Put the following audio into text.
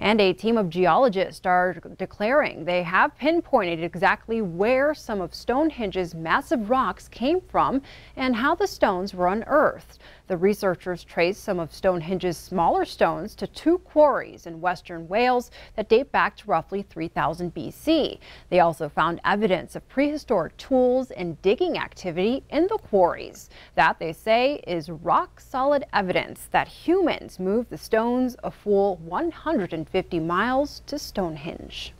And a team of geologists are declaring they have pinpointed exactly where some of Stonehenge's massive rocks came from and how the stones were unearthed. The researchers traced some of Stonehenge's smaller stones to two quarries in western Wales that date back to roughly 3000 BC. They also found evidence of prehistoric tools and digging activity in the quarries. That, they say, is rock solid evidence that humans moved the stones a full 150 miles to Stonehenge.